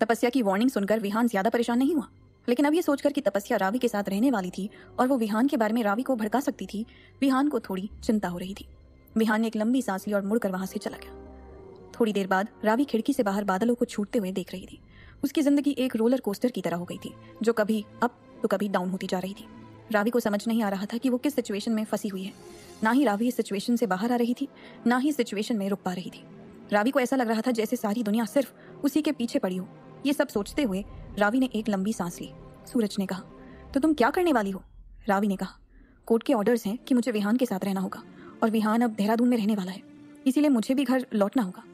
तपस्या की वार्निंग सुनकर विहान ज़्यादा परेशान नहीं हुआ। लेकिन अब ये सोचकर कि तपस्या रावी के साथ रहने वाली थी और वो विहान के बारे में रावी को भड़का सकती थी, विहान को थोड़ी चिंता हो रही थी। विहान ने एक लंबी सांस ली और मुड़कर वहाँ से चला गया। थोड़ी देर बाद रावी खिड़की से बाहर बादलों को छूटते हुए देख रही थी। उसकी ज़िंदगी एक रोलर कोस्टर की तरह हो गई थी, जो कभी अप तो कभी डाउन होती जा रही थी। रावी को समझ नहीं आ रहा था कि वो किस सिचुएशन में फंसी हुई है। ना ही रावी इस सिचुएशन से बाहर आ रही थी, ना ही सिचुएशन में रुक पा रही थी। रावी को ऐसा लग रहा था जैसे सारी दुनिया सिर्फ़ उसी के पीछे पड़ी हो। ये सब सोचते हुए रावी ने एक लंबी सांस ली। सूरज ने कहा तो तुम क्या करने वाली हो? रावी ने कहा, कोर्ट के ऑर्डर्स हैं कि मुझे विहान के साथ रहना होगा, और विहान अब देहरादून में रहने वाला है, इसीलिए मुझे भी घर लौटना होगा।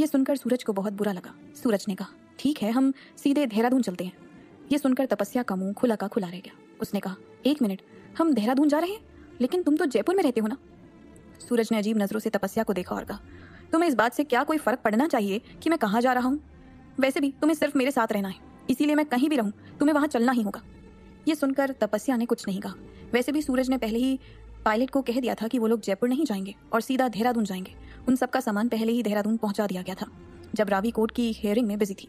ये सुनकर सूरज को बहुत बुरा लगा। सूरज ने कहा, ठीक है, हम सीधे देहरादून चलते हैं। ये सुनकर तपस्या का मुँह खुला का खुला रह गया। उसने कहा, एक मिनट, हम देहरादून जा रहे हैं? लेकिन तुम तो जयपुर में रहते हो ना? सूरज ने अजीब नज़रों से तपस्या को देखा और कहा, तुम्हें इस बात से क्या कोई फ़र्क पड़ना चाहिए कि मैं कहाँ जा रहा हूँ? वैसे भी तुम्हें सिर्फ़ मेरे साथ रहना है। इसीलिए मैं कहीं भी रहूँ, तुम्हें वहाँ चलना ही होगा। ये सुनकर तपस्या ने कुछ नहीं कहा। वैसे भी सूरज ने पहले ही पायलट को कह दिया था कि वो लोग जयपुर नहीं जाएँगे और सीधा देहरादून जाएँगे। उन सबका सामान पहले ही देहरादून पहुँचा दिया गया था, जब रावी कोर्ट की हेयरिंग में बिज़ी थी।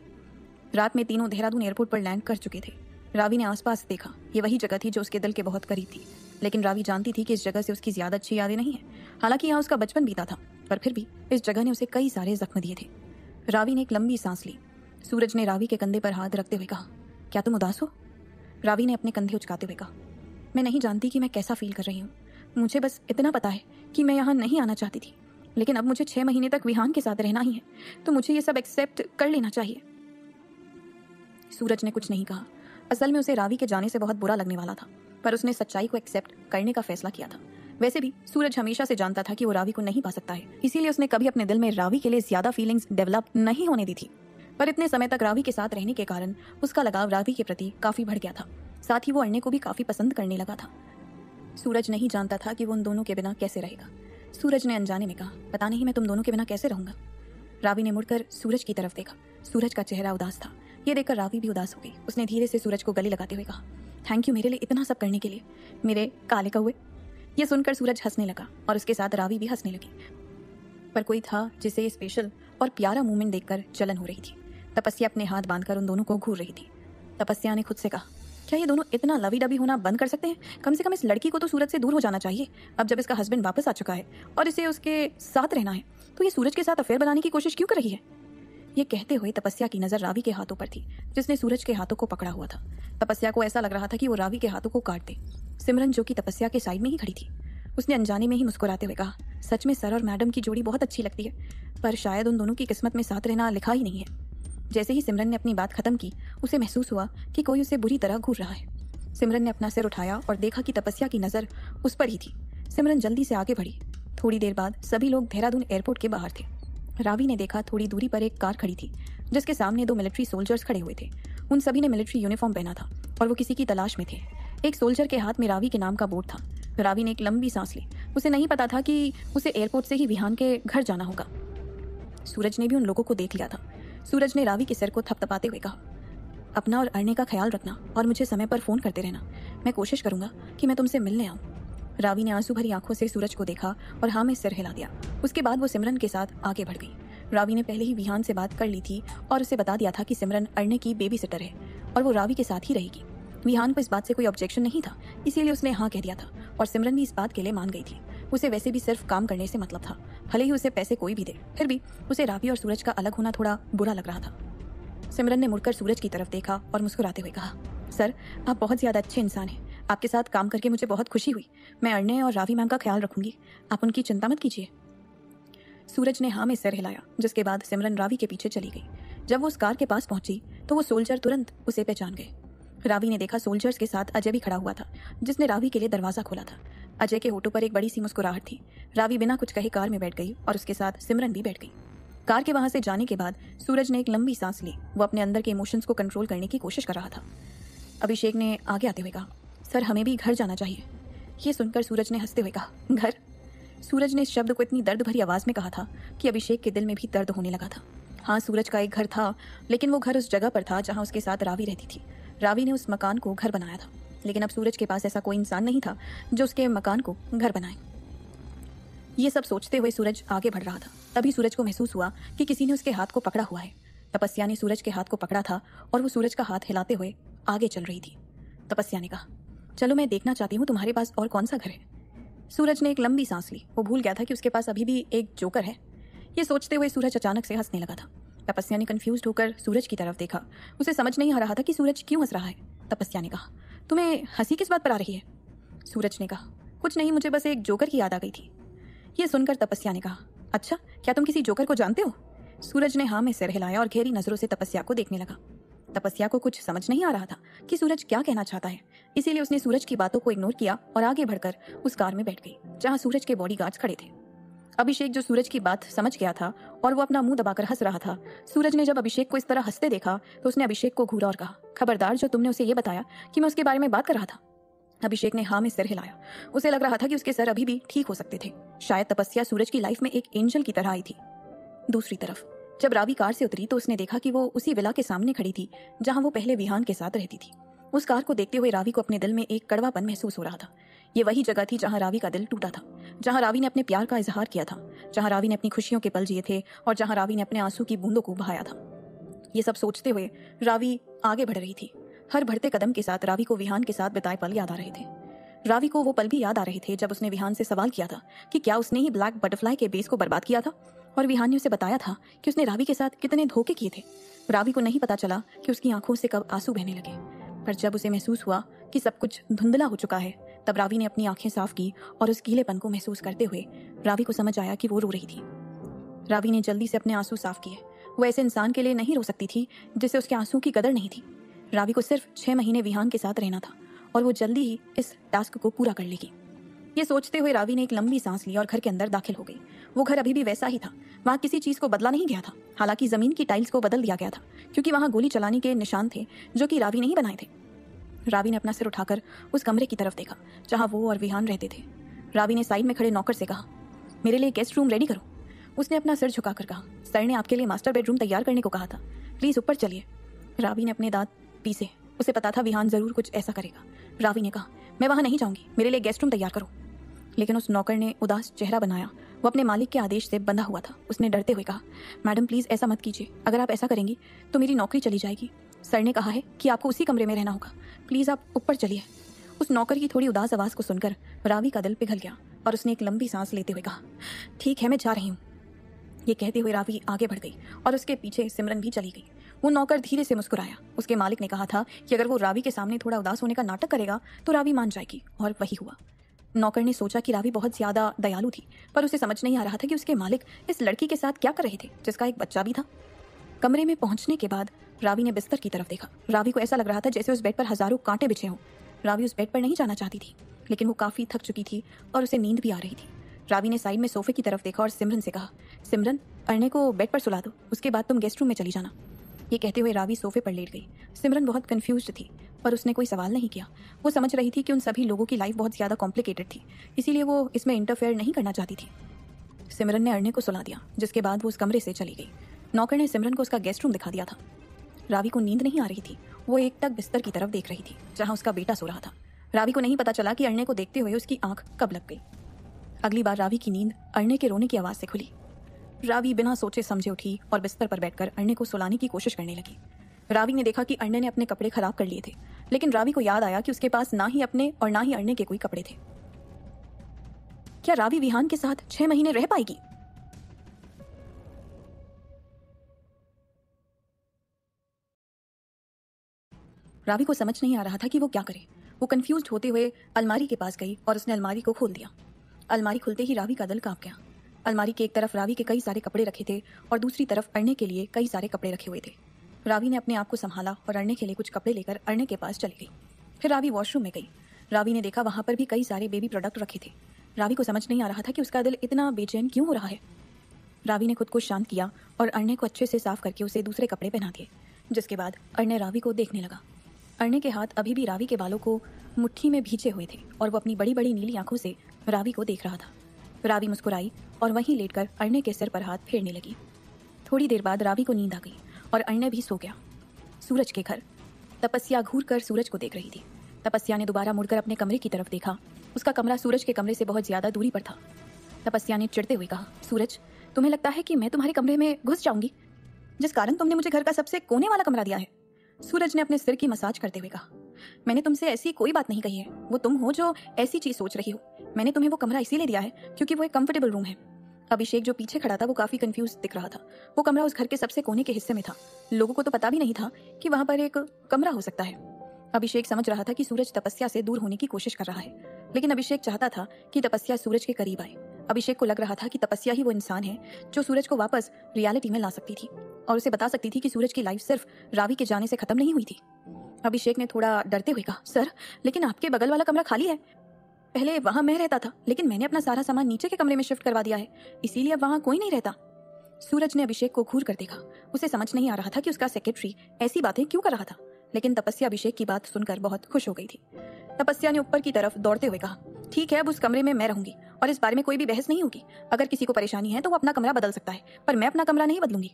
रात में तीनों देहरादून एयरपोर्ट पर लैंड कर चुके थे। रावी ने आसपास देखा, ये वही जगह थी जो उसके दिल के बहुत करीब थी। लेकिन रावी जानती थी कि इस जगह से उसकी ज़्यादा अच्छी यादें नहीं है। हालाँकि यहाँ उसका बचपन बीता था, पर फिर भी इस जगह ने उसे कई सारे जख्म दिए थे। रावी ने एक लंबी सांस ली। सूरज ने रावी के कंधे पर हाथ रखते हुए कहा, क्या तुम उदास हो? रावी ने अपने कंधे उचकाते हुए कहा, मैं नहीं जानती कि मैं कैसा फील कर रही हूँ। मुझे बस इतना पता है कि मैं यहाँ नहीं आना चाहती थी। लेकिन अब मुझे छह महीने तक विहान के साथ रहना ही है तो मुझे ये सब एक्सेप्ट कर लेना चाहिए। सूरज ने कुछ नहीं कहा। असल में उसे रावी के जाने से बहुत बुरा लगने वाला था, पर उसने सच्चाई को एक्सेप्ट करने का फैसला किया था। वैसे भी, सूरज हमेशा से जानता था कि वो रावी को नहीं पा सकता है, इसीलिए उसने कभी अपने दिल में रावी के लिए ज़्यादा फीलिंग्स डेवलप नहीं होने दी थी। पर इतने समय तक रावी के साथ रहने के कारण उसका लगाव रावी के प्रति काफ़ी बढ़ गया था। साथ ही वो अण्य को भी काफ़ी पसंद करने लगा था। सूरज नहीं जानता था कि वो उन दोनों के बिना कैसे रहेगा। सूरज ने अनजाने में कहा, पता नहीं मैं तुम दोनों के बिना कैसे रहूँगा? रावी ने मुड़कर सूरज की तरफ़ देखा। सूरज का चेहरा उदास था। ये देखकर रावी भी उदास हो गई। उसने धीरे से सूरज को गले लगाते हुए कहा थैंक यू मेरे लिए इतना सब करने के लिए। मेरे काले कौए ये सुनकर सूरज हंसने लगा और उसके साथ रावी भी हंसने लगी। पर कोई था जिसे स्पेशल और प्यारा मूवमेंट देखकर जलन हो रही थी। तपस्या अपने हाथ बांधकर उन दोनों को घूर रही थी। तपस्या ने खुद से कहा, क्या ये दोनों इतना लवी डबी होना बंद कर सकते हैं? कम से कम इस लड़की को तो सूरज से दूर हो जाना चाहिए। अब जब इसका हस्बैंड वापस आ चुका है और इसे उसके साथ रहना है तो ये सूरज के साथ अफेयर बनाने की कोशिश क्यों कर रही है? ये कहते हुए तपस्या की नज़र रावी के हाथों पर थी, जिसने सूरज के हाथों को पकड़ा हुआ था। तपस्या को ऐसा लग रहा था कि वो रावी के हाथों को काट दे। सिमरन, जो कि तपस्या के साइड में ही खड़ी थी, उसने अनजाने में ही मुस्कुराते हुए कहा, सच में सर और मैडम की जोड़ी बहुत अच्छी लगती है, पर शायद उन दोनों की किस्मत में साथ रहना लिखा ही नहीं है। जैसे ही सिमरन ने अपनी बात खत्म की, उसे महसूस हुआ कि कोई उसे बुरी तरह घूर रहा है। सिमरन ने अपना सिर उठाया और देखा कि तपस्या की नज़र उस पर ही थी। सिमरन जल्दी से आगे बढ़ी। थोड़ी देर बाद सभी लोग देहरादून एयरपोर्ट के बाहर थे। रावी ने देखा थोड़ी दूरी पर एक कार खड़ी थी, जिसके सामने दो मिलिट्री सोल्जर्स खड़े हुए थे। उन सभी ने मिलिट्री यूनिफॉर्म पहना था और वो किसी की तलाश में थे। एक सोल्जर के हाथ में रावी के नाम का बोर्ड था। रावी ने एक लंबी सांस ली। उसे नहीं पता था कि उसे एयरपोर्ट से ही विहान के घर जाना होगा। सूरज ने भी उन लोगों को देख लिया था। सूरज ने रावी के सिर को थपथपाते हुए कहा, अपना और अरने का ख्याल रखना और मुझे समय पर फ़ोन करते रहना। मैं कोशिश करूँगा कि मैं तुमसे मिलने आऊँ। रावी ने आँसू भरी आँखों से सूरज को देखा और हाँ में सिर हिला दिया। उसके बाद वो सिमरन के साथ आगे बढ़ गई। रावी ने पहले ही विहान से बात कर ली थी और उसे बता दिया था कि सिमरन अरने की बेबी सिटर है और वो रावी के साथ ही रहेगी। विहान को इस बात से कोई ऑब्जेक्शन नहीं था, इसीलिए उसने हाँ कह दिया था और सिमरन भी इस बात के लिए मान गई थी। उसे वैसे भी सिर्फ़ काम करने से मतलब था। भले ही उसे पैसे कोई भी दे, फिर भी उसे रावी और सूरज का अलग होना थोड़ा बुरा लग रहा था। सिमरन ने मुड़कर सूरज की तरफ़ देखा और मुस्कुराते हुए कहा, सर, आप बहुत ज़्यादा अच्छे इंसान हैं। आपके साथ काम करके मुझे बहुत खुशी हुई। मैं अरण्य और रावी मैम का ख्याल रखूँगी। आप उनकी चिंता मत कीजिए। सूरज ने हाँ में सिर हिलाया, जिसके बाद सिमरन रावी के पीछे चली गई। जब वो उस कार के पास पहुँची तो वो सोल्जर तुरंत उसे पहचान गए। रावी ने देखा सोल्जर्स के साथ अजय भी खड़ा हुआ था, जिसने रावी के लिए दरवाज़ा खोला था। अजय के होठों पर एक बड़ी सी मुस्कुराहट थी। रावी बिना कुछ कहे कार में बैठ गई और उसके साथ सिमरन भी बैठ गई। कार के वहाँ से जाने के बाद सूरज ने एक लंबी सांस ली। वो अपने अंदर के इमोशंस को कंट्रोल करने की कोशिश कर रहा था। अभिषेक ने आगे आते हुए कहा, सर, हमें भी घर जाना चाहिए। ये सुनकर सूरज ने हँसते हुए कहा, घर? सूरज ने इस शब्द को इतनी दर्द भरी आवाज़ में कहा था कि अभिषेक के दिल में भी दर्द होने लगा था। हाँ सूरज का एक घर था, लेकिन वो घर उस जगह पर था जहाँ उसके साथ रावी रहती थी। रावी ने उस मकान को घर बनाया था। लेकिन अब सूरज के पास ऐसा कोई इंसान नहीं था जो उसके मकान को घर बनाए। ये सब सोचते हुए सूरज आगे बढ़ रहा था। तभी सूरज को महसूस हुआ कि किसी ने उसके हाथ को पकड़ा हुआ है। तपस्या ने सूरज के हाथ को पकड़ा था और वो सूरज का हाथ हिलाते हुए आगे चल रही थी। तपस्या ने कहा, चलो मैं देखना चाहती हूँ तुम्हारे पास और कौन सा घर है? सूरज ने एक लंबी सांस ली। वो भूल गया था कि उसके पास अभी भी एक जोकर है। ये सोचते हुए सूरज अचानक से हंसने लगा था। तपस्या ने कंफ्यूज होकर सूरज की तरफ़ देखा। उसे समझ नहीं आ रहा था कि सूरज क्यों हंस रहा है। तपस्या ने कहा तुम्हें हँसी किस बात पर आ रही है? सूरज ने कहा। कुछ नहीं, मुझे बस एक जोकर की याद आ गई थी। ये सुनकर तपस्या ने कहा अच्छा क्या तुम किसी जोकर को जानते हो? सूरज ने हाँ में सिर हिलाया और घेरी नज़रों से तपस्या को देखने लगा। तपस्या को कुछ समझ नहीं आ रहा था कि सूरज क्या कहना चाहता है। इसीलिए उसने सूरज की बातों को इग्नोर किया और आगे बढ़कर उस कार में बैठ गई, जहाँ सूरज के बॉडी खड़े थे। अभिषेक जो सूरज की बात समझ गया था और वो अपना मुँह दबाकर हंस रहा था। सूरज ने जब अभिषेक को इस तरह हँसते देखा तो उसने अभिषेक को घूरा और कहा, खबरदार, जो तुमने उसे ये बताया कि मैं उसके बारे में बात कर रहा था। अभिषेक ने हाँ में सिर हिलाया। उसे लग रहा था कि उसके सर अभी भी ठीक हो सकते थे। शायद तपस्या सूरज की लाइफ में एक एंजल की तरह आई थी। दूसरी तरफ़, जब रावी कार से उतरी तो उसने देखा कि वो उसी विला के सामने खड़ी थी, जहाँ वो पहले विहान के साथ रहती थी। उस कार को देखते हुए रावी को अपने दिल में एक कड़वापन महसूस हो रहा था। ये वही जगह थी जहाँ रावी का दिल टूटा था। जहाँ रावी ने अपने प्यार का इजहार किया था, जहाँ रावी ने अपनी खुशियों के पल जिए थे और जहाँ रावी ने अपने आँसू की बूंदों को बहाया था। ये सब सोचते हुए रावी आगे बढ़ रही थी। हर बढ़ते कदम के साथ रावी को विहान के साथ बिताए पल याद आ रहे थे। रावी को वो पल भी याद आ रहे थे जब उसने विहान से सवाल किया था कि क्या उसने ही ब्लैक बटरफ्लाई के बेस को बर्बाद किया था? और विहान ने उसे बताया था कि उसने रावी के साथ कितने धोखे किए थे। रावी को नहीं पता चला कि उसकी आँखों से कब आँसू बहने लगे। पर जब उसे महसूस हुआ कि सब कुछ धुंधला हो चुका है तब रावी ने अपनी आँखें साफ़ की और उस गीलेपन को महसूस करते हुए रावी को समझ आया कि वो रो रही थी। रावी ने जल्दी से अपने आँसू साफ़ किए। वो ऐसे इंसान के लिए नहीं रो सकती थी, जिसे उसके आँसू की कदर नहीं थी। रावी को सिर्फ़ छह महीने विहान के साथ रहना था और वो जल्दी ही इस टास्क को पूरा कर लेगी। ये सोचते हुए रावी ने एक लंबी सांस ली और घर के अंदर दाखिल हो गई। वो घर अभी भी वैसा ही था। वहाँ किसी चीज़ को बदला नहीं गया था। हालाँकि ज़मीन की टाइल्स को बदल दिया गया था, क्योंकि वहाँ गोली चलाने के निशान थे जो कि रावी ने ही बनाए थे। रावी ने अपना सिर उठाकर उस कमरे की तरफ़ देखा, जहाँ वो और विहान रहते थे। रावी ने साइड में खड़े नौकर से कहा, मेरे लिए गेस्ट रूम रेडी करो। उसने अपना सिर झुकाकर कहा, सर ने आपके लिए मास्टर बेडरूम तैयार करने को कहा था। प्लीज़ ऊपर चलिए। रावी ने अपने दांत पीसे। उसे पता था विहान ज़रूर कुछ ऐसा करेगा। रावी ने कहा, मैं वहाँ नहीं जाऊँगी, मेरे लिए गेस्ट रूम तैयार करो। लेकिन उस नौकर ने उदास चेहरा बनाया। वो अपने मालिक के आदेश से बंधा हुआ था। उसने डरते हुए कहा, मैडम, प्लीज़ ऐसा मत कीजिए। अगर आप ऐसा करेंगी तो मेरी नौकरी चली जाएगी। सर ने कहा है कि आपको उसी कमरे में रहना होगा। प्लीज़ आप ऊपर चलिए। उस नौकर की थोड़ी उदास आवाज़ को सुनकर रावी का दिल पिघल गया और उसने एक लंबी सांस लेते हुए कहा, ठीक है, मैं जा रही हूँ। ये कहते हुए रावी आगे बढ़ गई और उसके पीछे सिमरन भी चली गई। वो नौकर धीरे से मुस्कुराया। उसके मालिक ने कहा था कि अगर वो रावी के सामने थोड़ा उदास होने का नाटक करेगा तो रावी मान जाएगी और वही हुआ। नौकर ने सोचा कि रावी बहुत ज़्यादा दयालु थी, पर उसे समझ नहीं आ रहा था कि उसके मालिक इस लड़की के साथ क्या कर रहे थे, जिसका एक बच्चा भी था। कमरे में पहुँचने के बाद रावी ने बिस्तर की तरफ़ देखा। रावी को ऐसा लग रहा था जैसे उस बेड पर हज़ारों कांटे बिछे हों। रावी उस बेड पर नहीं जाना चाहती थी, लेकिन वो काफ़ी थक चुकी थी और उसे नींद भी आ रही थी। रावी ने साइड में सोफे की तरफ़ देखा और सिमरन से कहा, सिमरन, अरने को बेड पर सुला दो, उसके बाद तुम गेस्ट रूम में चली जाना। ये कहते हुए रावी सोफे पर लेट गई। सिमरन बहुत कंफ्यूज थी, पर उसने कोई सवाल नहीं किया। वो समझ रही थी कि उन सभी लोगों की लाइफ बहुत ज़्यादा कॉम्प्लिकेटेड थी, इसीलिए वो इसमें इंटरफेयर नहीं करना चाहती थी। सिमरन ने अरने को सुला दिया, जिसके बाद वो उस कमरे से चली गई। नौकर ने सिमरन को उसका गेस्ट रूम दिखा दिया था। रावी को नींद नहीं आ रही थी। वो एक तक बिस्तर की तरफ़ देख रही थी, जहाँ उसका बेटा सो रहा था। रावी को नहीं पता चला कि अरने को देखते हुए उसकी आँख कब लग गई। अगली बार रावी की नींद अरने के रोने की आवाज़ से खुली। रावी बिना सोचे समझे उठी और बिस्तर पर बैठकर अरने को सुलाने की कोशिश करने लगी। रावी ने देखा कि अरने ने अपने कपड़े खराब कर लिए थे, लेकिन रावी को याद आया कि उसके पास ना ही अपने और ना ही अरने के कोई कपड़े थे। क्या रावी विहान के साथ छह महीने रह पाएगी? रावी को समझ नहीं आ रहा था कि वो क्या करे। वो कंफ्यूज होते हुए अलमारी के पास गई और उसने अलमारी को खोल दिया। अलमारी खुलते ही रावी का दिल काँप गया। अलमारी के एक तरफ़ रावी के कई सारे कपड़े रखे थे और दूसरी तरफ़ अरने के लिए कई सारे कपड़े रखे हुए थे। रावी ने अपने आप को संभाला और अरने के लिए कुछ कपड़े लेकर अरने के पास चली गई। फिर रावी वॉशरूम में गई। रावी ने देखा वहाँ पर भी कई सारे बेबी प्रोडक्ट रखे थे। रावी को समझ नहीं आ रहा था कि उसका दिल इतना बेचैन क्यों हो रहा है। रावी ने खुद को शांत किया और अरने को अच्छे से साफ़ करके उसे दूसरे कपड़े पहना दिए, जिसके बाद अरने रावी को देखने लगा। अरने के हाथ अभी भी रावी के बालों को मुट्ठी में भींचे हुए थे और वो अपनी बड़ी बड़ी नीली आँखों से रावी को देख रहा था। रावी मुस्कुराई और वहीं लेटकर अरने के सिर पर हाथ फेरने लगी। थोड़ी देर बाद रावी को नींद आ गई और अरने भी सो गया। सूरज के घर। तपस्या घूर कर सूरज को देख रही थी। तपस्या ने दोबारा मुड़कर अपने कमरे की तरफ़ देखा। उसका कमरा सूरज के कमरे से बहुत ज़्यादा दूरी पर था। तपस्या ने चिड़ते हुए कहा, सूरज, तुम्हें लगता है कि मैं तुम्हारे कमरे में घुस जाऊँगी? जिस कारण तुमने मुझे घर का सबसे कोने वाला कमरा दिया है। सूरज ने अपने सिर की मसाज करते हुए कहा, मैंने तुमसे ऐसी कोई बात नहीं कही है। वो तुम हो जो ऐसी चीज़ सोच रही हो। मैंने तुम्हें वो कमरा इसीलिए दिया है क्योंकि वो एक कंफर्टेबल रूम है। अभिषेक जो पीछे खड़ा था, वो काफ़ी कंफ्यूज दिख रहा था। वो कमरा उस घर के सबसे कोने के हिस्से में था। लोगों को तो पता भी नहीं था कि वहाँ पर एक कमरा हो सकता है। अभिषेक समझ रहा था कि सूरज तपस्या से दूर होने की कोशिश कर रहा है। लेकिन अभिषेक चाहता था कि तपस्या सूरज के करीब आए। अभिषेक को लग रहा था कि तपस्या ही वो इंसान है जो सूरज को वापस रियलिटी में ला सकती थी। और उसे बता सकती थी कि सूरज की लाइफ सिर्फ़ रावी के जाने से खत्म नहीं हुई थी। अभिषेक ने थोड़ा डरते हुए कहा, सर, लेकिन आपके बगल वाला कमरा खाली है। पहले वहाँ मैं रहता था, लेकिन मैंने अपना सारा सामान नीचे के कमरे में शिफ्ट करवा दिया है, इसीलिए अब वहाँ कोई नहीं रहता। सूरज ने अभिषेक को घूर कर देखा। उसे समझ नहीं आ रहा था कि उसका सेक्रेटरी ऐसी बातें क्यों कर रहा था, लेकिन तपस्या अभिषेक की बात सुनकर बहुत खुश हो गई थी। तपस्या ने ऊपर की तरफ़ दौड़ते हुए कहा, ठीक है, अब उस कमरे में मैं रहूँगी, और इस बारे में कोई भी बहस नहीं होगी। अगर किसी को परेशानी है तो वो अपना कमरा बदल सकता है, पर मैं अपना कमरा नहीं बदलूँगी।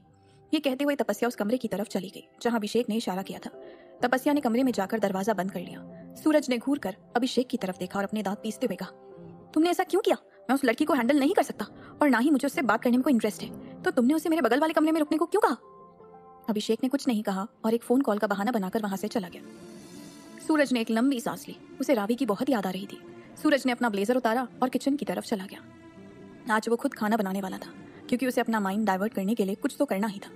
ये कहते हुए तपस्या उस कमरे की तरफ़ चली गई, जहाँ अभिषेक ने इशारा किया था। तपस्या ने कमरे में जाकर दरवाज़ा बंद कर लिया। सूरज ने घूर कर अभिषेक की तरफ़ देखा और अपने दांत पीसते हुए कहा, तुमने ऐसा क्यों किया? मैं उस लड़की को हैंडल नहीं कर सकता, और ना ही मुझे उससे बात करने में कोई इंटरेस्ट है। तो तुमने उसे मेरे बगल वाले कमरे में रुकने को क्यों कहा? अभिषेक ने कुछ नहीं कहा और एक फ़ोन कॉल का बहाना बनाकर वहाँ से चला गया। सूरज ने एक लंबी सांस ली। उसे रावी की बहुत याद आ रही थी। सूरज ने अपना ब्लेजर उतारा और किचन की तरफ़ चला गया। आज वो खुद खाना बनाने वाला था। क्योंकि उसे अपना माइंड डाइवर्ट करने के लिए कुछ तो करना ही था।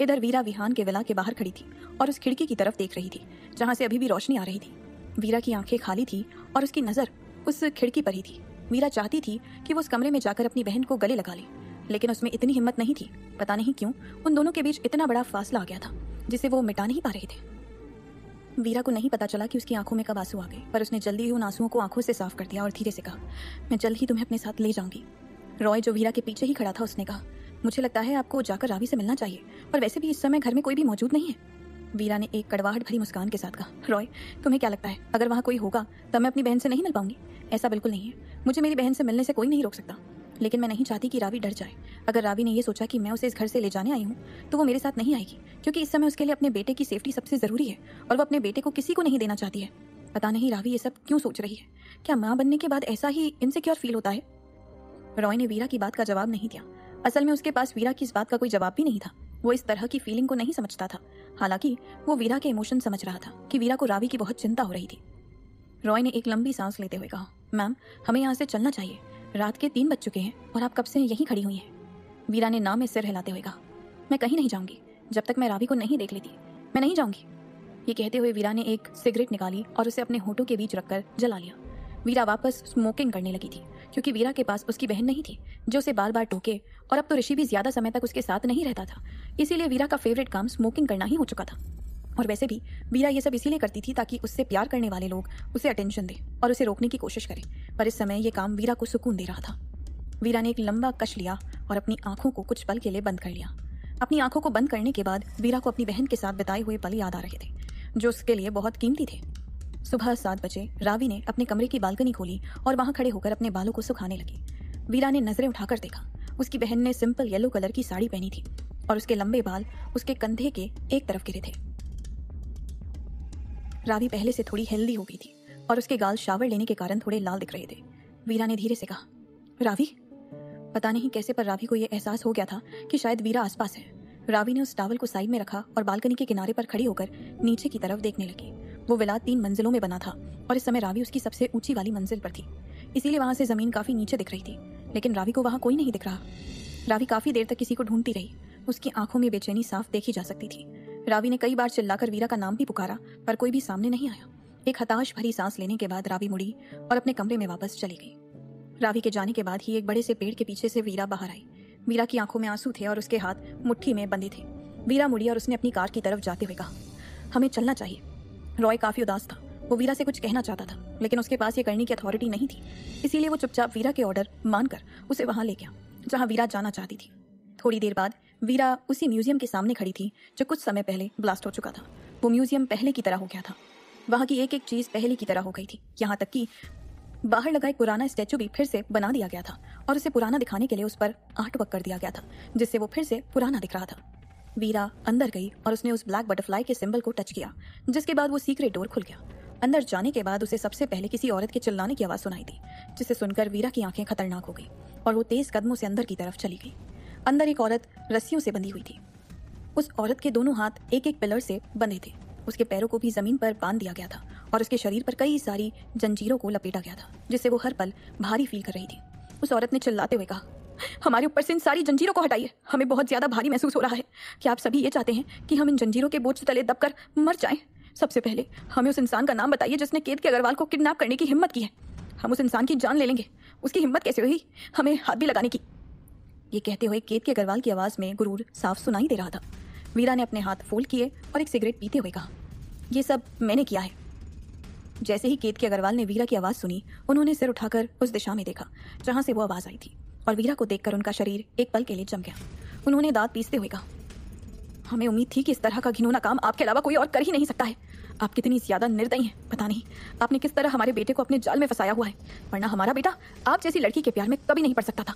इधर वीरा विहान के विला के बाहर खड़ी थी और उस खिड़की की तरफ़ देख रही थी, जहाँ से अभी भी रोशनी आ रही थी। वीरा की आँखें खाली थी और उसकी नज़र उस खिड़की पर ही थी। वीरा चाहती थी कि वो उस कमरे में जाकर अपनी बहन को गले लगा ले, लेकिन उसमें इतनी हिम्मत नहीं थी, पता नहीं क्यों, उन दोनों के बीच इतना बड़ा फासला आ गया था, जिसे वो मिटा नहीं पा रहे थे। वीरा को नहीं पता चला कि उसकी आँखों में कब आँसू आ गए, पर उसने जल्दी ही उन आंसुओं को आँखों से साफ़ कर दिया और धीरे से कहा, मैं जल्द ही तुम्हें अपने साथ ले जाऊँगी। रॉय जो वीरा के पीछे ही खड़ा था, उसने कहा, मुझे लगता है आपको जाकर रावी से मिलना चाहिए, पर वैसे भी इस समय घर में कोई भी मौजूद नहीं है। वीरा ने एक कड़वाहट भरी मुस्कान के साथ कहा, रॉय, तुम्हें क्या लगता है, अगर वहाँ कोई होगा, तब मैं अपनी बहन से नहीं मिल पाऊँगी? ऐसा बिल्कुल नहीं है। मुझे मेरी बहन से मिलने से कोई नहीं रोक सकता। लेकिन मैं नहीं चाहती कि रावी डर जाए। अगर रावी ने यह सोचा कि मैं उसे इस घर से ले जाने आई हूँ तो वो मेरे साथ नहीं आएगी, क्योंकि इस समय उसके लिए अपने बेटे की सेफ्टी सबसे ज़रूरी है, और वो अपने बेटे को किसी को नहीं देना चाहती है। पता नहीं रावी ये सब क्यों सोच रही है। क्या माँ बनने के बाद ऐसा ही इनसिक्योर फील होता है? रॉय ने वीरा की बात का जवाब नहीं दिया। असल में उसके पास वीरा की इस बात का कोई जवाब भी नहीं था। वो इस तरह की फीलिंग को नहीं समझता था। हालाँकि वो वीरा के इमोशन समझ रहा था कि वीरा को रावी की बहुत चिंता हो रही थी। रॉय ने एक लंबी सांस लेते हुए कहा, मैम, हमें यहाँ से चलना चाहिए। रात के तीन बज चुके हैं और आप कब से यहीं खड़ी हुई हैं? वीरा ने नाम में सिर हिलाते हुए कहा, मैं कहीं नहीं जाऊँगी, जब तक मैं रावी को नहीं देख लेती। मैं नहीं जाऊँगी। ये कहते हुए वीरा ने एक सिगरेट निकाली और उसे अपने होठों के बीच रखकर जला लिया। वीरा वापस स्मोकिंग करने लगी थी। क्योंकि वीरा के पास उसकी बहन नहीं थी, जो उसे बार बार टोके, और अब तो ऋषि भी ज़्यादा समय तक उसके साथ नहीं रहता था। इसीलिए वीरा का फेवरेट काम स्मोकिंग करना ही हो चुका था। और वैसे भी, वीरा ये सब इसीलिए करती थी ताकि उससे प्यार करने वाले लोग उसे अटेंशन दें और उसे रोकने की कोशिश करें। पर इस समय ये काम वीरा को सुकून दे रहा था। वीरा ने एक लंबा कश लिया और अपनी आँखों को कुछ पल के लिए बंद कर लिया। अपनी आँखों को बंद करने के बाद वीरा को अपनी बहन के साथ बिताए हुए पल याद आ रहे थे, जो उसके लिए बहुत कीमती थे। सुबह सात बजे, रावी ने अपने कमरे की बालकनी खोली और वहाँ खड़े होकर अपने बालों को सुखाने लगी। वीरा ने नज़रें उठाकर देखा। उसकी बहन ने सिंपल येलो कलर की साड़ी पहनी थी और उसके लंबे बाल उसके कंधे के एक तरफ़ गिरे थे। रावी पहले से थोड़ी हेल्दी हो गई थी और उसके गाल शावर लेने के कारण थोड़े लाल दिख रहे थे। वीरा ने धीरे से कहा, रावी? पता नहीं कैसे, पर रावी को यह एहसास हो गया था कि शायद वीरा आसपास है। रावी ने उस टावल को साइड में रखा और बालकनी के किनारे पर खड़ी होकर नीचे की तरफ़ देखने लगी। वो विला तीन मंजिलों में बना था, और इस समय रावी उसकी सबसे ऊँची वाली मंजिल पर थी। इसीलिए वहाँ से ज़मीन काफ़ी नीचे दिख रही थी, लेकिन रावी को वहाँ कोई नहीं दिख रहा। रावी काफ़ी देर तक किसी को ढूंढती रही, उसकी आँखों में बेचैनी साफ़ देखी जा सकती थी। रावी ने कई बार चिल्लाकर वीरा का नाम भी पुकारा, पर कोई भी सामने नहीं आया। एक हताश भरी सांस लेने के बाद रावी मुड़ी और अपने कमरे में वापस चली गई। रावी के जाने के बाद ही एक बड़े से पेड़ के पीछे से वीरा बाहर आई। वीरा की आँखों में आँसू थे और उसके हाथ मुट्ठी में बंधे थे। वीरा मुड़ी और उसने अपनी कार की तरफ़ जाते हुए कहा, हमें चलना चाहिए। रॉय काफ़ी उदास था। वो वीरा से कुछ कहना चाहता था, लेकिन उसके पास ये करने की अथॉरिटी नहीं थी। इसीलिए वो चुपचाप वीरा के ऑर्डर मानकर उसे वहाँ ले गया, जहाँ वीरा जाना चाहती थी। थोड़ी देर बाद वीरा उसी म्यूज़ियम के सामने खड़ी थी, जो कुछ समय पहले ब्लास्ट हो चुका था। वो म्यूज़ियम पहले की तरह हो गया था। वहाँ की एक एक चीज़ पहले की तरह हो गई थी। यहाँ तक कि बाहर लगा एक पुराना स्टैचू भी फिर से बना दिया गया था, और उसे पुराना दिखाने के लिए उस पर आर्ट वर्क कर दिया गया था, जिससे वो फिर से पुराना दिख रहा था। वीरा अंदर गई और उसने उस ब्लैक बटरफ्लाई के सिंबल को टच किया, जिसके बाद वो सीक्रेट डोर खुल गया। अंदर जाने के बाद उसे सबसे पहले किसी औरत के चिल्लाने की आवाज़ सुनाई दी, जिसे सुनकर वीरा की आँखें खतरनाक हो गई और वो तेज कदमों से अंदर की तरफ़ चली गई। अंदर एक औरत रस्सियों से बंधी हुई थी। उस औरत के दोनों हाथ एक एक पिलर से बंधे थे। उसके पैरों को भी ज़मीन पर बाँध दिया गया था और उसके शरीर पर कई सारी जंजीरों को लपेटा गया था, जिससे वो हर पल भारी फील कर रही थी। उस औरत ने चिल्लाते हुए कहा हमारे ऊपर से इन सारी जंजीरों को हटाइए। हमें बहुत ज़्यादा भारी महसूस हो रहा है। कि आप सभी ये चाहते हैं कि हम इन जंजीरों के बोझ तले दबकर मर जाएँ? सबसे पहले हमें उस इंसान का नाम बताइए जिसने केत के अग्रवाल को किडनैप करने की हिम्मत की है। हम उस इंसान की जान ले लेंगे। उसकी हिम्मत कैसे हुई? हमें हाथ भी लगाने की। ये कहते हुए केत के अग्रवाल की आवाज़ में गुरूर साफ़ सुनाई दे रहा था। वीरा ने अपने हाथ फोल्ड किए और एक सिगरेट पीते हुए कहा, ये सब मैंने किया है। जैसे ही केत के अग्रवाल ने वीरा की आवाज़ सुनी, उन्होंने सिर उठाकर उस दिशा में देखा, जहाँ से वो आवाज़ आई थी। और वीरा को देखकर उनका शरीर एक पल के लिए जम गया। उन्होंने दांत पीसते हुए कहा, हमें उम्मीद थी कि इस तरह का घिनौना काम आपके अलावा कोई और कर ही नहीं सकता है। आप कितनी ज़्यादा निर्दयी हैं, पता नहीं। आपने किस तरह हमारे बेटे को अपने जाल में फंसाया हुआ है, वरना हमारा बेटा आप जैसी लड़की के प्यार में कभी नहीं पड़ सकता था।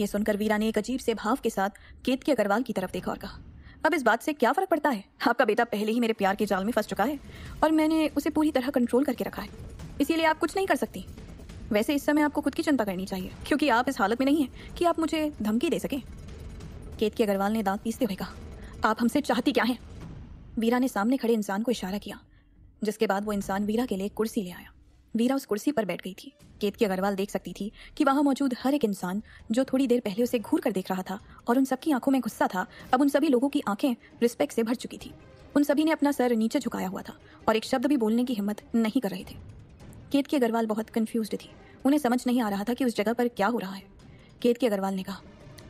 ये सुनकर वीरा ने एक अजीब से भाव के साथ केत के अग्रवाल की तरफ़ देखा और कहा, अब इस बात से क्या फ़र्क पड़ता है? आपका बेटा पहले ही मेरे प्यार के जाल में फंस चुका है और मैंने उसे पूरी तरह कंट्रोल करके रखा है। इसीलिए आप कुछ नहीं कर सकती। वैसे इस समय आपको खुद की चिंता करनी चाहिए, क्योंकि आप इस हालत में नहीं है कि आप मुझे धमकी दे सके। केत के अग्रवाल ने दांत पीसते हुए कहा, आप हमसे चाहती क्या है? वीरा ने सामने खड़े इंसान को इशारा किया, जिसके बाद वो इंसान वीरा के लिए कुर्सी ले आया। वीरा उस कुर्सी पर बैठ गई थी। केतकी अग्रवाल देख सकती थी कि वहाँ मौजूद हर एक इंसान, जो थोड़ी देर पहले उसे घूर कर देख रहा था और उन सबकी आँखों में गुस्सा था, अब उन सभी लोगों की आँखें रिस्पेक्ट से भर चुकी थी। उन सभी ने अपना सर नीचे झुकाया हुआ था और एक शब्द भी बोलने की हिम्मत नहीं कर रहे थे। केतकी अग्रवाल बहुत कंफ्यूज थी। उन्हें समझ नहीं आ रहा था कि उस जगह पर क्या हो रहा है। केतकी अग्रवाल ने कहा,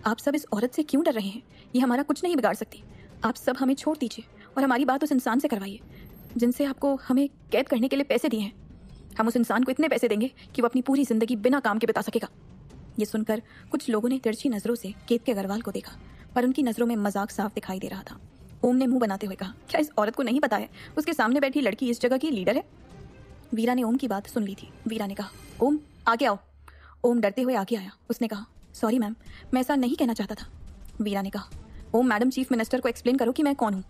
आप सब इस औरत से क्यों डर रहे हैं? ये हमारा कुछ नहीं बिगाड़ सकती। आप सब हमें छोड़ दीजिए और हमारी बात उस इंसान से करवाइए, जिनसे आपको हमें कैद करने के लिए पैसे दिए हैं। हम उस इंसान को इतने पैसे देंगे कि वो अपनी पूरी ज़िंदगी बिना काम के बिता सकेगा। ये सुनकर कुछ लोगों ने तिरछी नज़रों से केत के अग्रवाल को देखा, पर उनकी नज़रों में मज़ाक साफ़ दिखाई दे रहा था। ओम ने मुँह बनाते हुए कहा, क्या इस औरत को नहीं पता है? उसके सामने बैठी लड़की इस जगह की लीडर है? वीरा ने ओम की बात सुन ली थी। वीरा ने कहा, ओम, आगे आओ। ओम डरते हुए आगे आया। उसने कहा, सॉरी मैम, मैं ऐसा नहीं कहना चाहता था। वीरा ने कहा, ओम, मैडम, चीफ मिनिस्टर को एक्सप्लेन करो कि मैं कौन हूँ।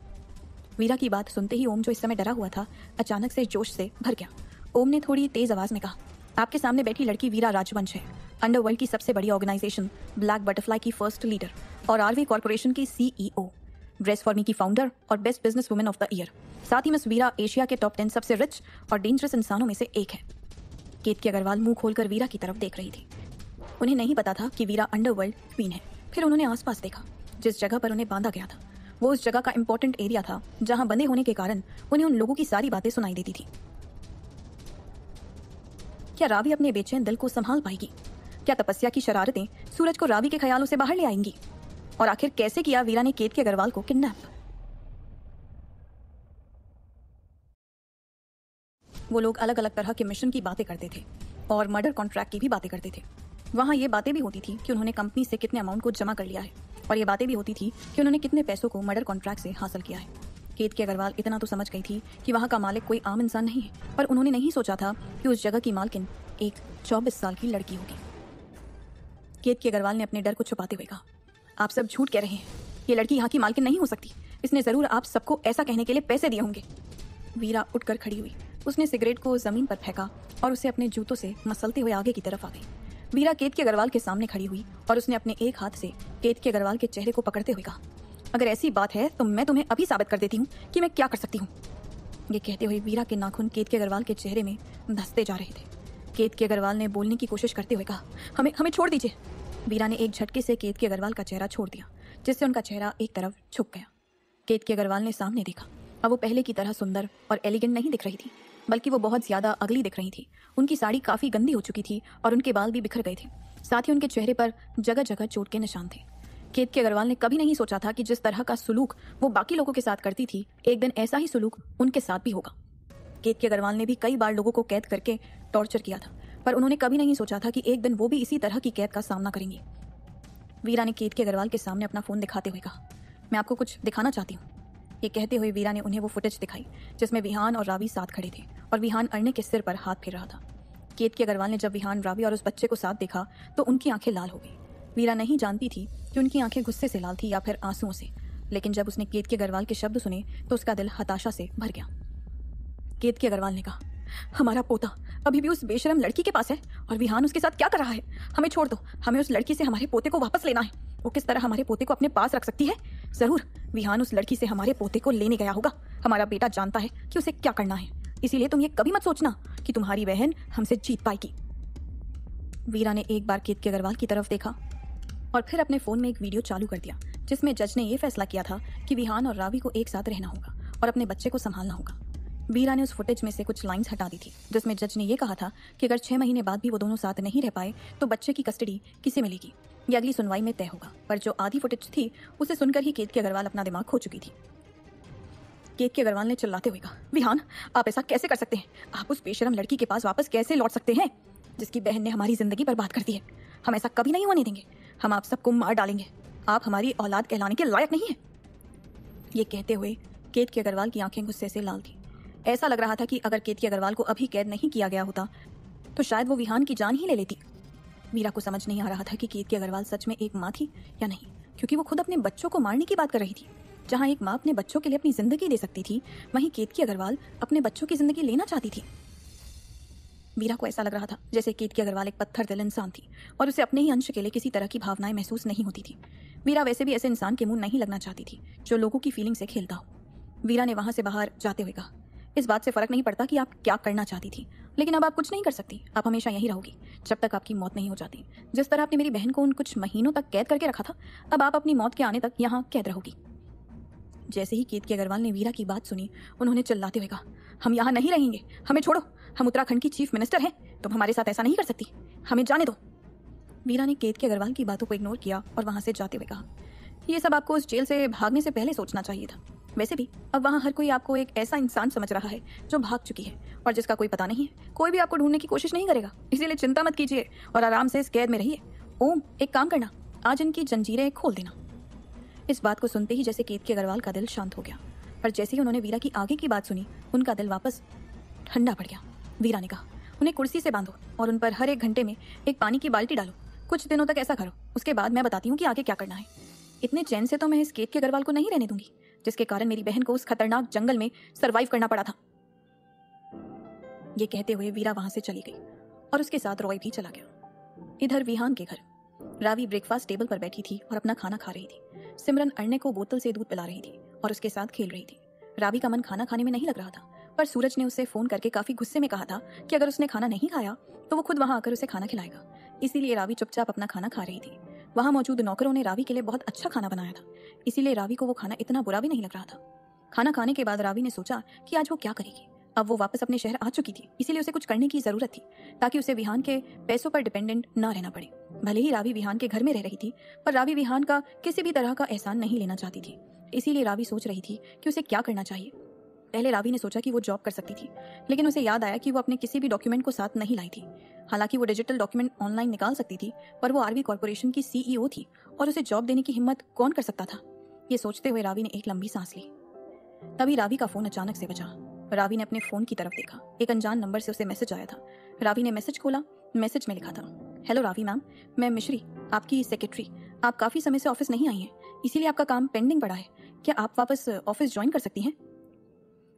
वीरा की बात सुनते ही ओम, जो इस समय डरा हुआ था, अचानक से जोश से भर गया। ओम ने थोड़ी तेज आवाज़ में कहा, आपके सामने बैठी लड़की वीरा राजवंश है। अंडरवर्ल्ड की सबसे बड़ी ऑर्गेनाइजेशन, ब्लैक बटरफ्लाई की फ़र्स्ट लीडर और आरवी कॉर्पोरेशन की सीईओ। ड्रेस फॉर मी की फाउंडर और best business women of the year साथ ही मिस वीरा एशिया के टॉप टेन सबसे रिच और डेंजरस इंसानों में से एक है। केतकी अग्रवाल मुँह खोलकर वीरा की तरफ़ देख रही थी। उन्हें नहीं पता था कि वीरा अंडरवर्ल्ड क्वीन है। फिर उन्होंने आसपास देखा, जिस जगह पर उन्हें बांधा गया था। वो उस जगह का इंपॉर्टेंट एरिया था, जहाँ बंधे होने के कारण उन्हें उन लोगों की सारी बातें सुनाई देती थी। क्या रावी अपने बेचैन दिल को संभाल पाएगी? क्या तपस्या की शरारतें सूरज को रावी के ख्यालों से बाहर ले आएँगी? और आखिर कैसे किया वीरा ने केत के अग्रवाल को किडनैप? वो लोग अलग अलग तरह के मिशन की बातें करते थे और मर्डर कॉन्ट्रैक्ट की भी बातें करते थे। वहाँ ये बातें भी होती थी कि उन्होंने कंपनी से कितने अमाउंट को जमा कर लिया है और ये बातें भी होती थी कि उन्होंने कितने पैसों को मर्डर कॉन्ट्रैक्ट से हासिल किया है। केत के अग्रवाल इतना तो समझ गई थी कि वहाँ का मालिक कोई आम इंसान नहीं है, पर उन्होंने नहीं सोचा था कि उस जगह की मालकिन एक चौबीस साल की लड़की होगी। केत के अग्रवाल ने अपने डर को छुपाते हुए कहा आप सब झूठ कह रहे हैं। ये लड़की यहाँ की मालकिन नहीं हो सकती। इसने ज़रूर आप सबको ऐसा कहने के लिए पैसे दिए होंगे। वीरा उठकर खड़ी हुई। उसने सिगरेट को ज़मीन पर फेंका और उसे अपने जूतों से मसलते हुए आगे की तरफ़ आ गई। वीरा केत के अग्रवाल के सामने खड़ी हुई और उसने अपने एक हाथ से केत के अग्रवाल के चेहरे को पकड़ते हुए कहा, अगर ऐसी बात है तो मैं तुम्हें अभी साबित कर देती हूँ कि मैं क्या कर सकती हूँ। ये कहते हुए वीरा के नाखून केत के अग्रवाल के चेहरे में धसते जा रहे थे। केत के अग्रवाल ने बोलने की कोशिश करते हुए कहा, हमें हमें छोड़ दीजिए। वीरा ने एक झटके से केत के अग्रवाल का चेहरा छोड़ दिया, जिससे उनका चेहरा एक तरफ़ छुप गया। केत के अग्रवाल ने सामने देखा। अब वो पहले की तरह सुंदर और एलिगेंट नहीं दिख रही थी, बल्कि वो बहुत ज़्यादा अगली दिख रही थी। उनकी साड़ी काफ़ी गंदी हो चुकी थी और उनके बाल भी बिखर गए थे। साथ ही उनके चेहरे पर जगह जगह चोट के निशान थे। केत के अग्रवाल ने कभी नहीं सोचा था कि जिस तरह का सुलूक वो बाकी लोगों के साथ करती थी, एक दिन ऐसा ही सुलूक उनके साथ भी होगा। केत के अग्रवाल ने भी कई बार लोगों को कैद करके टॉर्चर किया था। पर उन्होंने कभी नहीं सोचा था कि एक दिन वो भी इसी तरह की कैद का सामना करेंगी। वीरा ने केत के अग्रवाल के सामने अपना फ़ोन दिखाते हुए कहा, मैं आपको कुछ दिखाना चाहती हूँ। ये कहते हुए वीरा ने उन्हें वो फुटेज दिखाई, जिसमें विहान और रावी साथ खड़े थे और विहान अरने के सिर पर हाथ फिर रहा था। केत के अग्रवाल ने जब विहान, रावी और उस बच्चे को साथ देखा तो उनकी आँखें लाल हो गई। वीरा नहीं जानती थी कि उनकी आँखें गुस्से से लाल थी या फिर आंसुओं से, लेकिन जब उसने केत के अग्रवाल के शब्द सुने तो उसका दिल हताशा से भर गया। केत के अग्रवाल ने कहा हमारा पोता अभी भी उस बेशरम लड़की के पास है और विहान उसके साथ क्या कर रहा है? हमें छोड़ दो। हमें उस लड़की से हमारे पोते को वापस लेना है। वो किस तरह हमारे पोते को अपने पास रख सकती है? ज़रूर, विहान उस लड़की से हमारे पोते को लेने गया होगा। हमारा बेटा जानता है कि उसे क्या करना है। इसीलिए तुम ये कभी मत सोचना कि तुम्हारी बहन हमसे जीत पाएगी। वीरा ने एक बार केतकी अग्रवाल की तरफ़ देखा और फिर अपने फ़ोन में एक वीडियो चालू कर दिया, जिसमें जज ने यह फैसला किया था कि विहान और रावी को एक साथ रहना होगा और अपने बच्चे को संभालना होगा। वीरा ने उस फुटेज में से कुछ लाइंस हटा दी थी, जिसमें जज ने यह कहा था कि अगर छह महीने बाद भी वो दोनों साथ नहीं रह पाए तो बच्चे की कस्टडी किसे मिलेगी? ये अगली सुनवाई में तय होगा, पर जो आधी फुटेज थी, उसे सुनकर ही केतकी अग्रवाल अपना दिमाग खो चुकी थी। केत केतकी अग्रवाल ने चिल्लाते हुए कहा विहान आप ऐसा कैसे कर सकते हैं? आप उस बेशरम लड़की के पास वापस कैसे लौट सकते हैं? जिसकी बहन ने हमारी ज़िंदगी बर्बाद कर दी है। हम ऐसा कभी नहीं होने देंगे। हम आप सबको मार डालेंगे। आप हमारी औलाद कहलाने के लायक नहीं है। ये कहते हुए केतकी अग्रवाल की आँखें गुस्से से लाल थी। ऐसा लग रहा था कि अगर केतकी अग्रवाल को अभी कैद नहीं किया गया होता तो शायद वो विहान की जान ही ले लेती। मीरा को समझ नहीं आ रहा था कि केतकी अग्रवाल सच में एक माँ थी या नहीं, क्योंकि वो खुद अपने बच्चों को मारने की बात कर रही थी। जहाँ एक माँ अपने बच्चों के लिए अपनी ज़िंदगी दे सकती थी, वहीं केतकी अग्रवाल अपने बच्चों की ज़िंदगी लेना चाहती थी। मीरा को ऐसा लग रहा था जैसे केतकी अग्रवाल एक पत्थर दिल इंसान थी, और उसे अपने ही अंश के लिए किसी तरह की भावनाएँ महसूस नहीं होती थी। वीरा वैसे भी ऐसे इंसान के मुँह नहीं लगना चाहती थी, जो लोगों की फीलिंग से खेलता हो। वीरा ने वहाँ से बाहर जाते हुए कहा इस बात से फ़र्क नहीं पड़ता कि आप क्या करना चाहती थी। लेकिन अब आप कुछ नहीं कर सकती। आप हमेशा यहीं रहोगी, जब तक आपकी मौत नहीं हो जाती। जिस तरह आपने मेरी बहन को उन कुछ महीनों तक कैद करके रखा था, अब आप अपनी मौत के आने तक यहाँ कैद रहोगी। जैसे ही केतकी अग्रवाल ने वीरा की बात सुनी, उन्होंने चिल्लाते हुए कहा, हम यहाँ नहीं रहेंगे। हमें छोड़ो। हम उत्तराखंड की चीफ मिनिस्टर हैं। तुम हमारे साथ ऐसा नहीं कर सकती। हमें जाने दो। वीरा ने केतकी अग्रवाल की बातों को इग्नोर किया और वहाँ से जाते हुए कहा यह सब आपको उस जेल से भागने से पहले सोचना चाहिए था। वैसे भी, अब वहाँ हर कोई आपको एक ऐसा इंसान समझ रहा है, जो भाग चुकी है, और जिसका कोई पता नहीं है। कोई भी आपको ढूँढने की कोशिश नहीं करेगा। इसीलिए चिंता मत कीजिए और आराम से इस कैद में रहिए। ओम, एक काम करना, आज इनकी जंजीरें खोल देना। इस बात को सुनते ही जैसे केत के अग्रवाल का दिल शांत हो गया। पर जैसे ही उन्होंने वीरा की आगे की बात सुनी, उनका दिल वापस ठंडा पड़ गया। वीरा ने कहा, उन्हें कुर्सी से बांधो और उन पर हर एक घंटे में एक पानी की बाल्टी डालो। कुछ दिनों तक ऐसा करो, उसके बाद मैं बताती हूँ कि आगे क्या करना है। इतने चैन से तो मैं इस केत के अग्रवाल को नहीं रहने दूँगी। जिसके कारण मेरी बहन को उस खतरनाक जंगल में सरवाइव करना पड़ा था। ये कहते हुए वीरा वहाँ से चली गई और उसके साथ रॉय भी चला गया। इधर विहान के घर, रावी ब्रेकफास्ट टेबल पर बैठी थी और अपना खाना खा रही थी। सिमरन अरने को बोतल से दूध पिला रही थी और उसके साथ खेल रही थी। रावी का मन खाना खाने में नहीं लग रहा था, पर सूरज ने उसे फ़ोन करके काफ़ी गुस्से में कहा था कि अगर उसने खाना नहीं खाया तो वो खुद वहाँ आकर उसे खाना खिलाएगा। इसीलिए रावी चुपचाप अपना खाना खा रही थी। वहाँ मौजूद नौकरों ने रावी के लिए बहुत अच्छा खाना बनाया था। इसीलिए रावी को वो खाना इतना बुरा भी नहीं लग रहा था। खाना खाने के बाद रावी ने सोचा कि आज वो क्या करेगी। अब वो वापस अपने शहर आ चुकी थी, इसीलिए उसे कुछ करने की ज़रूरत थी, ताकि उसे विहान के पैसों पर डिपेंडेंट ना रहना पड़े। भले ही रावी विहान के घर में रह रही थी, पर रावी विहान का किसी भी तरह का एहसान नहीं लेना चाहती थी। इसीलिए रावी सोच रही थी कि उसे क्या करना चाहिए। पहले रावी ने सोचा कि वो जॉब कर सकती थी, लेकिन उसे याद आया कि वो अपने किसी भी डॉक्यूमेंट को साथ नहीं लाई थी। हालाँकि वो डिजिटल डॉक्यूमेंट ऑनलाइन निकाल सकती थी, पर वो आरवी कॉरपोरेशन की सीईओ थी और उसे जॉब देने की हिम्मत कौन कर सकता था? ये सोचते हुए रावी ने एक लंबी सांस ली। तभी रावी का फ़ोन अचानक से बचा रावी ने अपने फ़ोन की तरफ़ देखा। एक अनजान नंबर से उसे मैसेज आया था। रावी ने मैसेज खोला। मैसेज में लिखा था हेलो रावी मैम मैं मिश्री, आपकी सेक्रेटरी आप काफ़ी समय से ऑफ़िस नहीं आई हैं। इसीलिए आपका काम पेंडिंग पड़ा है। क्या आप वापस ऑफ़िस ज्वाइन कर सकती हैं?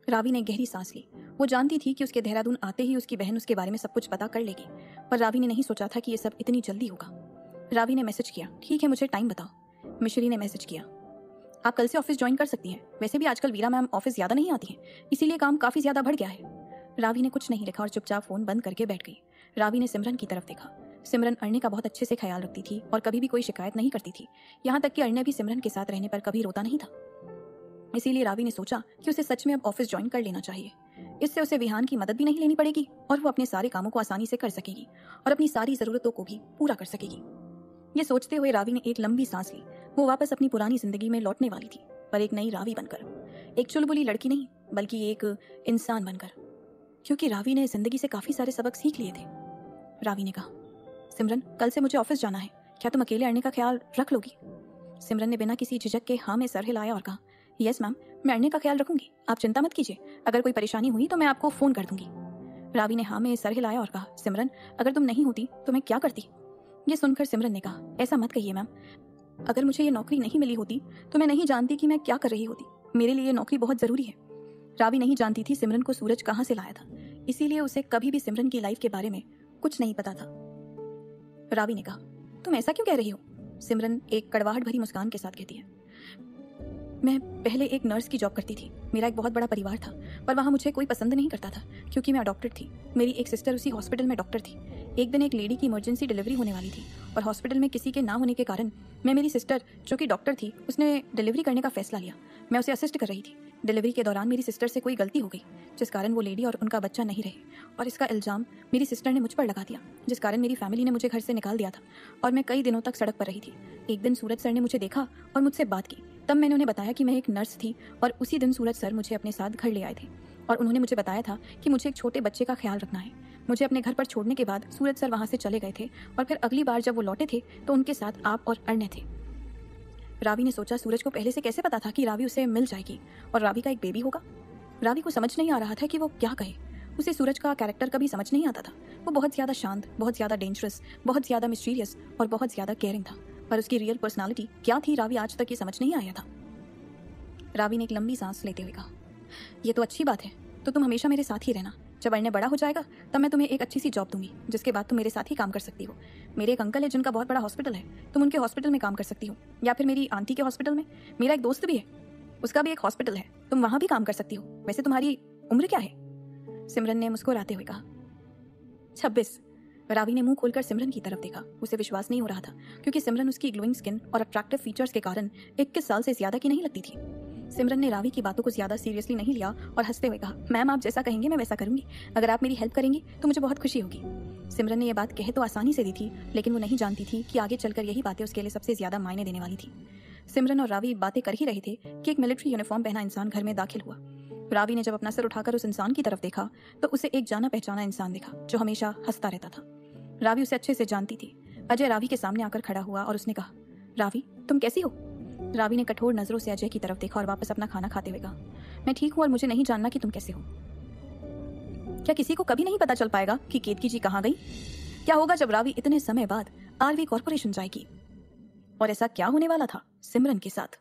रावी ने गहरी सांस ली। वो जानती थी कि उसके देहरादून आते ही उसकी बहन उसके बारे में सब कुछ पता कर लेगी, पर रावी ने नहीं सोचा था कि ये सब इतनी जल्दी होगा। रावी ने मैसेज किया, ठीक है, मुझे टाइम बताओ। मिश्री ने मैसेज किया, आप कल से ऑफ़िस ज्वाइन कर सकती हैं। वैसे भी आजकल वीरा मैम ऑफ़िस ज़्यादा नहीं आती हैं, इसीलिए काम काफ़ी ज़्यादा बढ़ गया है। रावी ने कुछ नहीं लिखा और चुपचाप फ़ोन बंद करके बैठ गई। रावी ने सिमरन की तरफ़ देखा। सिमरन अरण्य का बहुत अच्छे से ख्याल रखती थी और कभी भी कोई शिकायत नहीं करती थी। यहाँ तक कि अरण्य भी सिमरन के साथ रहने पर कभी रोता नहीं था। इसीलिए रावी ने सोचा कि उसे सच में अब ऑफ़िस ज्वाइन कर लेना चाहिए। इससे उसे विहान की मदद भी नहीं लेनी पड़ेगी और वो अपने सारे कामों को आसानी से कर सकेगी और अपनी सारी जरूरतों को भी पूरा कर सकेगी। ये सोचते हुए रावी ने एक लंबी सांस ली। वो वापस अपनी पुरानी ज़िंदगी में लौटने वाली थी, पर एक नई रावी बनकर। एक चुलबुली लड़की नहीं, बल्कि एक इंसान बनकर। क्योंकि रावी ने ज़िंदगी से काफ़ी सारे सबक सीख लिए थे। रावी ने कहा, सिमरन, कल से मुझे ऑफ़िस जाना है। क्या तुम अकेले आने का ख्याल रख लोगी? सिमरन ने बिना किसी झिझक के हाँ में सर हिलाया और कहा यस मैम मैं अरण्य का ख्याल रखूँगी। आप चिंता मत कीजिए। अगर कोई परेशानी हुई तो मैं आपको फ़ोन कर दूँगी। रावी ने हाँ में सर हिलाया और कहा, सिमरन, अगर तुम नहीं होती तो मैं क्या करती? ये सुनकर सिमरन ने कहा, ऐसा मत कहिए मैम अगर मुझे ये नौकरी नहीं मिली होती तो मैं नहीं जानती कि मैं क्या कर रही होती। मेरे लिए ये नौकरी बहुत ज़रूरी है. रावी नहीं जानती थी सिमरन को सूरज कहाँ से लाया था। इसीलिए उसे कभी भी सिमरन की लाइफ के बारे में कुछ नहीं पता था। रावी ने कहा, तुम ऐसा क्यों कह रही हो? सिमरन एक कड़वाहट भरी मुस्कान के साथ कहती है मैं पहले एक नर्स की जॉब करती थी। मेरा एक बहुत बड़ा परिवार था, पर वहाँ मुझे कोई पसंद नहीं करता था, क्योंकि मैं अडॉप्टेड थी। मेरी एक सिस्टर उसी हॉस्पिटल में डॉक्टर थी। एक दिन एक लेडी की इमरजेंसी डिलीवरी होने वाली थी, और हॉस्पिटल में किसी के ना होने के कारण मैं मेरी सिस्टर जो कि डॉक्टर थी, उसने डिलीवरी करने का फैसला लिया। मैं उसे असिस्ट कर रही थी। डिलीवरी के दौरान मेरी सिस्टर से कोई गलती हो गई, जिस कारण वो लेडी और उनका बच्चा नहीं रहे, और इसका इल्ज़ाम मेरी सिस्टर ने मुझ पर लगा दिया, जिस कारण मेरी फैमिली ने मुझे घर से निकाल दिया था, और मैं कई दिनों तक सड़क पर रही थी। एक दिन सूरज सर ने मुझे देखा और मुझसे बात की। तब मैंने उन्हें बताया कि मैं एक नर्स थी और उसी दिन सूरज सर मुझे अपने साथ घर ले आए थे और उन्होंने मुझे बताया था कि मुझे एक छोटे बच्चे का ख्याल रखना है। मुझे अपने घर पर छोड़ने के बाद सूरज सर वहाँ से चले गए थे और फिर अगली बार जब वो लौटे थे तो उनके साथ आप और अन्य थे। रावी ने सोचा, सूरज को पहले से कैसे पता था कि रावी उसे मिल जाएगी और रावी का एक बेबी होगा? रावी को समझ नहीं आ रहा था कि वो क्या कहे। उसे सूरज का कैरेक्टर कभी समझ नहीं आता था। वो बहुत ज़्यादा शांत, बहुत ज़्यादा डेंजरस बहुत ज़्यादा मिस्टीरियस और बहुत ज़्यादा केयरिंग था। पर उसकी रियल पर्सनालिटी क्या थी रावी आज तक ये समझ नहीं आया था? रावी ने एक लंबी सांस लेते हुए कहा, ये तो अच्छी बात है तो तुम हमेशा मेरे साथ ही रहना। जब अन्य बड़ा हो जाएगा, तब मैं तुम्हें एक अच्छी सी जॉब दूँगी, जिसके बाद तुम मेरे साथ ही काम कर सकती हो। मेरे एक अंकल है जिनका बहुत बड़ा हॉस्पिटल है, तुम उनके हॉस्पिटल में काम कर सकती हो। या फिर मेरी आंटी के हॉस्पिटल में, मेरा एक दोस्त भी है, उसका भी एक हॉस्पिटल है, तुम वहाँ भी काम कर सकती हो। वैसे तुम्हारी उम्र क्या है? सिमरन ने मुस्कुराते हुए कहा, छब्बीस। रावी ने मुँह खोलकर सिमरन की तरफ़ देखा। उसे विश्वास नहीं हो रहा था, क्योंकि सिमरन उसकी ग्लोइंग स्किन और अट्रैक्टिव फीचर्स के कारण इक्कीस साल से ज़्यादा की नहीं लगती थी। सिमरन ने रावी की बातों को ज़्यादा सीरियसली नहीं लिया और हँसते हुए कहा, मैम, आप जैसा कहेंगे, मैं वैसा करूँगी। अगर आप मेरी हेल्प करेंगी तो मुझे बहुत खुशी होगी। सिमरन ने यह बात कहे तो आसानी से दी थी, लेकिन वो नहीं जानती थी कि आगे चलकर यही बातें उसके लिए सबसे ज़्यादा मायने देने वाली थी। सिमरन और रावी बातें कर ही रहे थे कि एक मिलिट्री यूनिफॉर्म पहना इंसान घर में दाखिल हुआ। रावी ने जब अपना सर उठाकर उस इंसान की तरफ़ देखा तो उसे एक जाना पहचाना इंसान देखा, जो हमेशा हंसता रहता था। रावी उसे अच्छे से जानती थी। अजय रावी के सामने आकर खड़ा हुआ और उसने कहा, रावी, तुम कैसी हो? रावी ने कठोर नज़रों से अजय की तरफ़ देखा और वापस अपना खाना खाते हुए कहा, मैं ठीक हूँ और मुझे नहीं जानना कि तुम कैसे हो। क्या किसी को कभी नहीं पता चल पाएगा कि केतकी जी कहाँ गई? क्या होगा जब रावी इतने समय बाद आरवी कॉरपोरेशन जाएगी? और ऐसा क्या होने वाला था सिमरन के साथ?